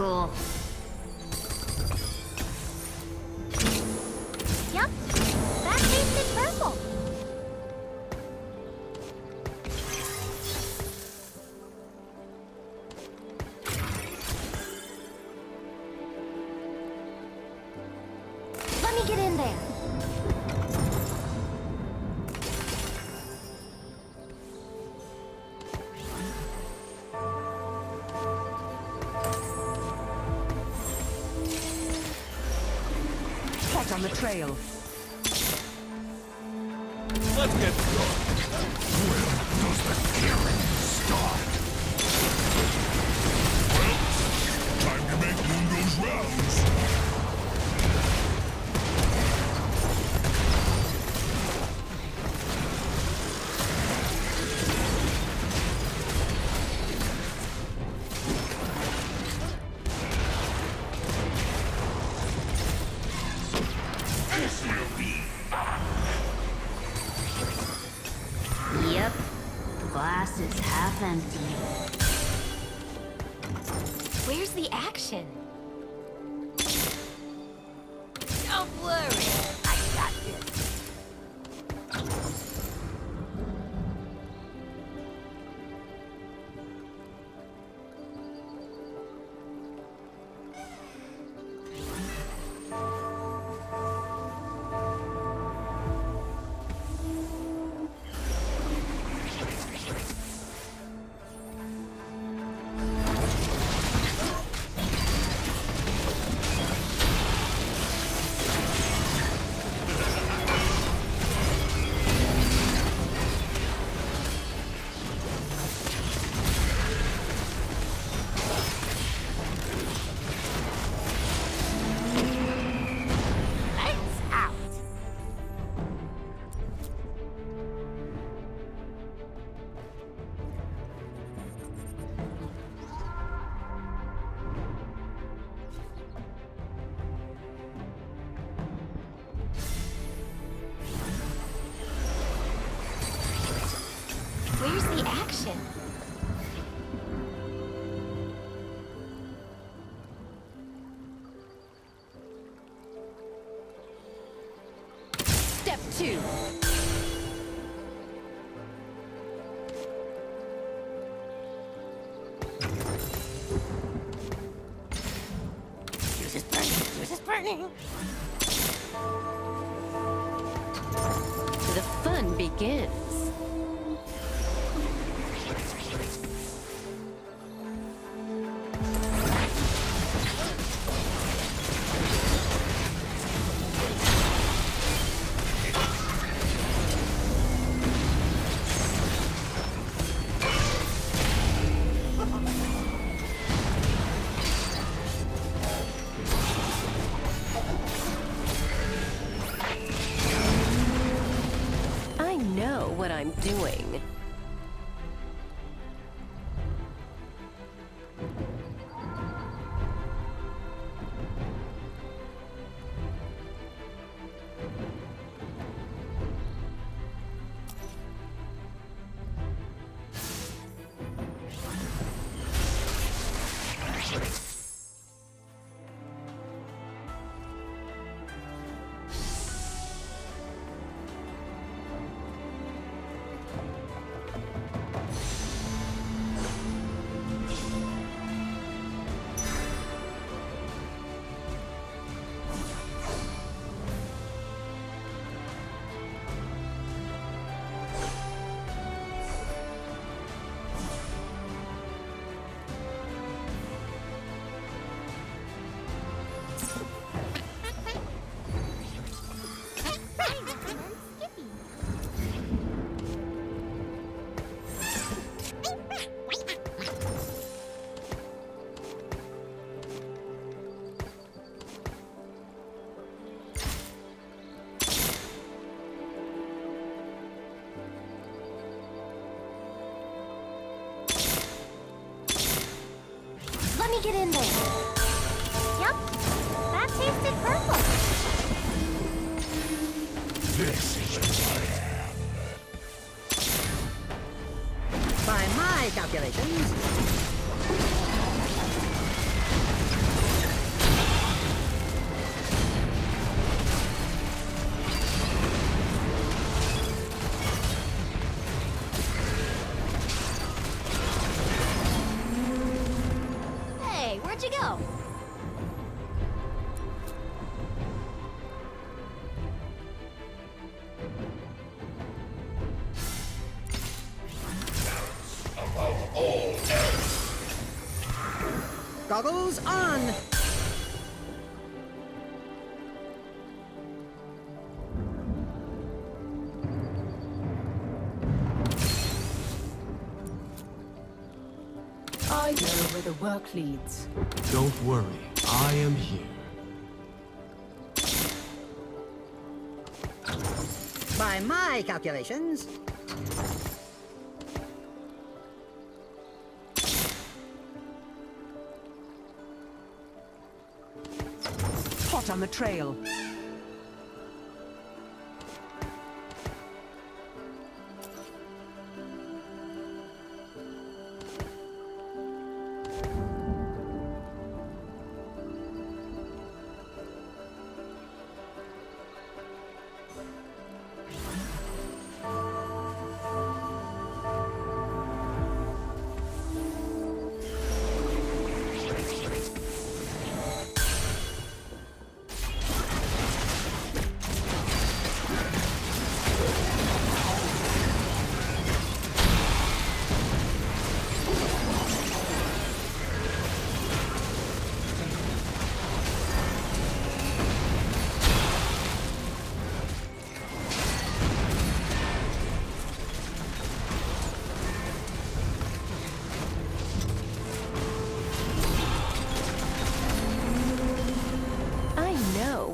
を The trail. Let's get started. Time to make Mundo's rounds. Burning. The fun begins. I'm doing. Let me get in there. Yep, that tasted purple. this is who I am. By my calculations, all else. Goggles on! I know where the work leads. Don't worry, I am here. By my calculations, the trail.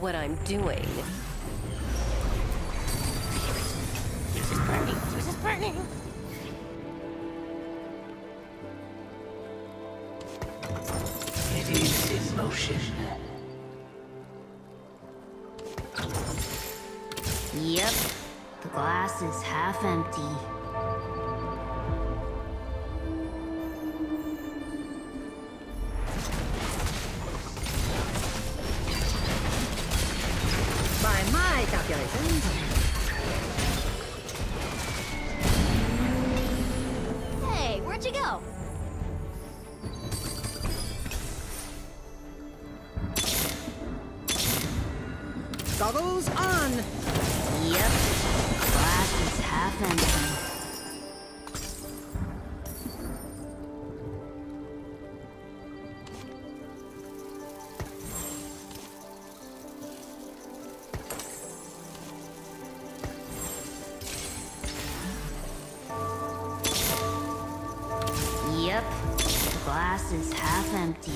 What I'm doing. By my calculations, Hey, Yep, the glass is half empty.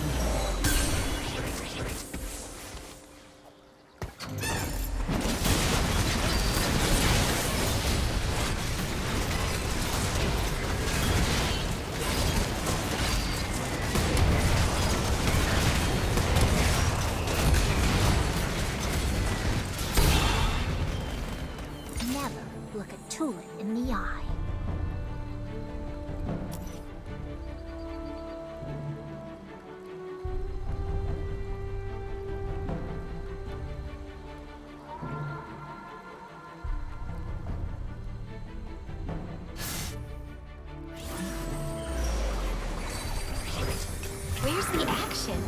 Action?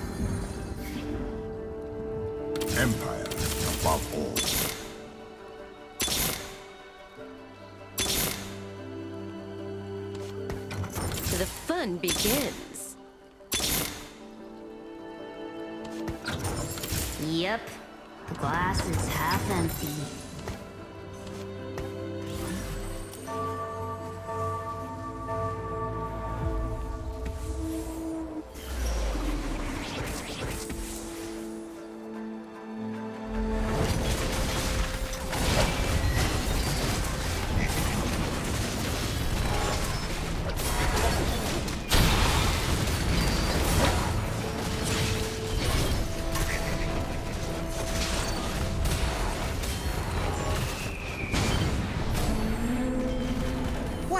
Empire above all. The fun begins. Yep, the glass is half empty.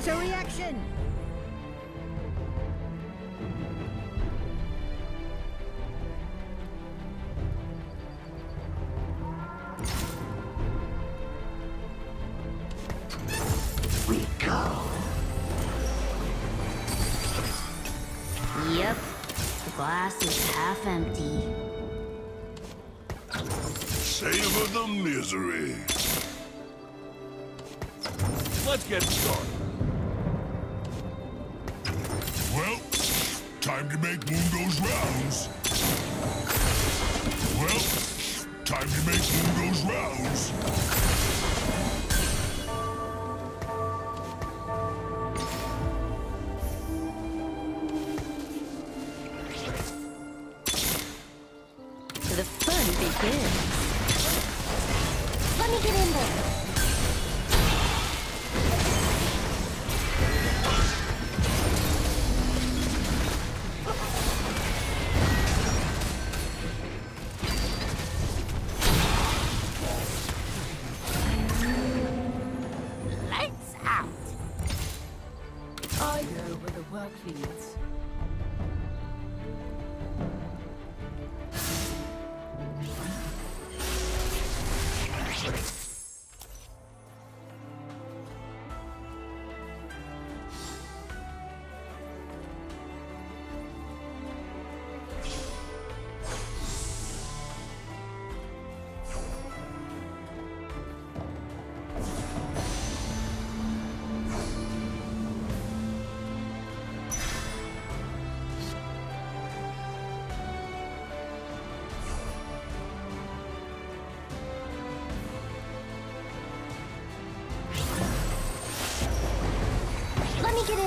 What a reaction! We go. Yep, the glass is half empty. Savor the misery. Let's get started. Time to make Mundo's rounds. Well, time to make Mundo's rounds.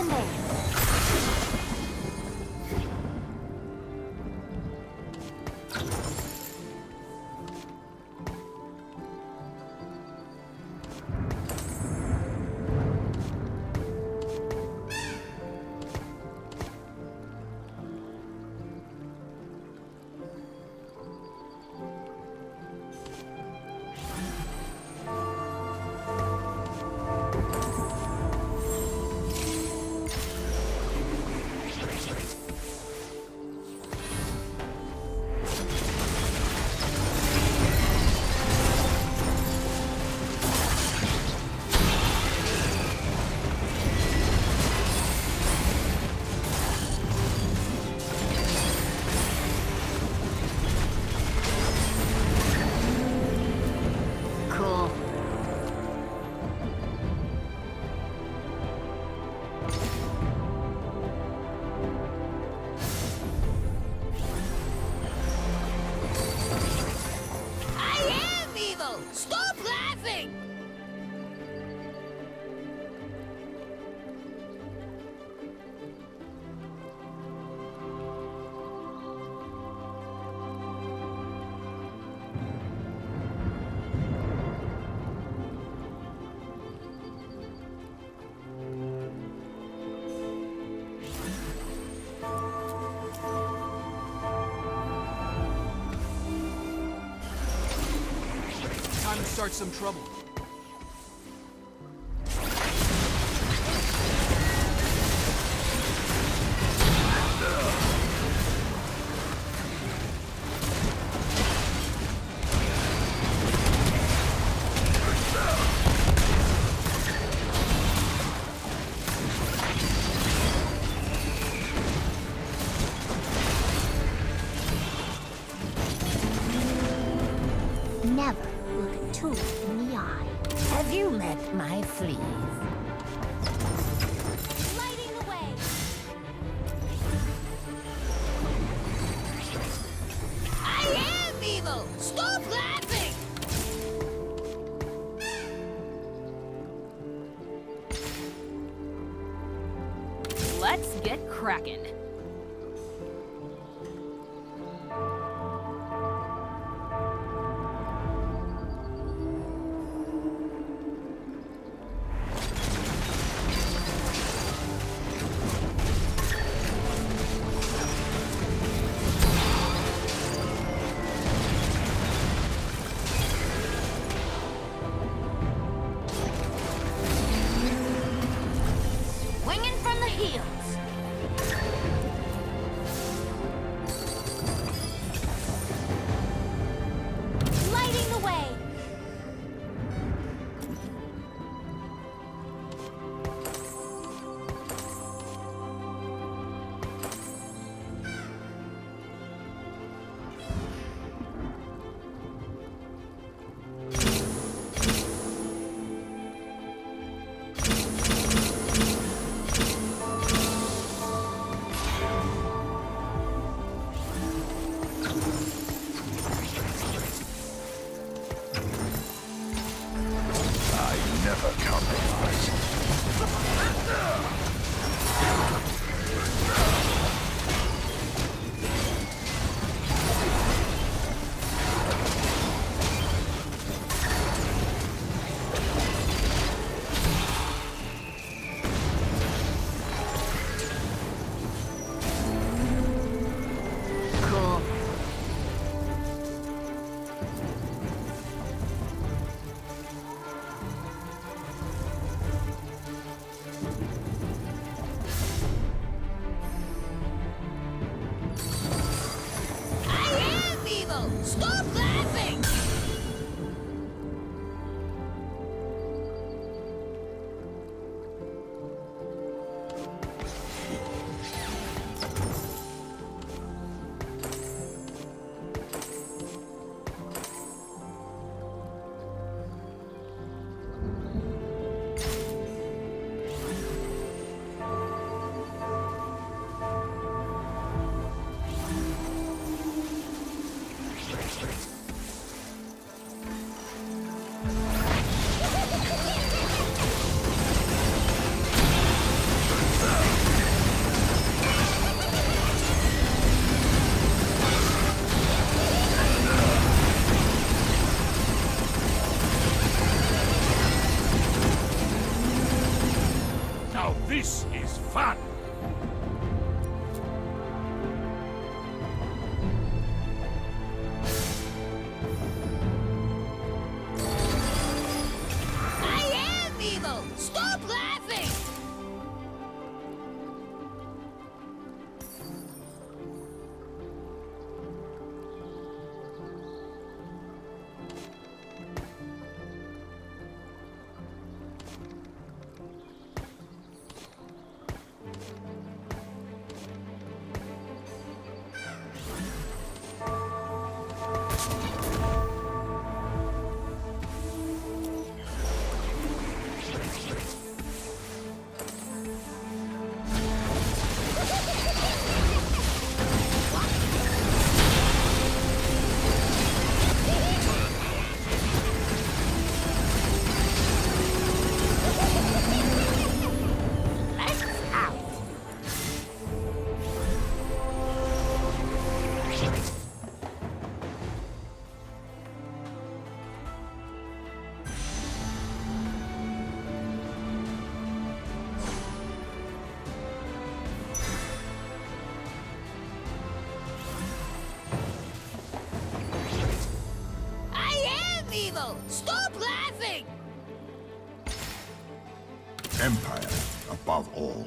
Sunday. start some trouble. Let's get cracking. This is fun! Empire above all.